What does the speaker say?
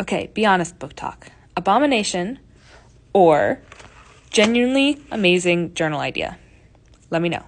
Okay, be honest, book talk. Abomination or genuinely amazing journal idea? Let me know.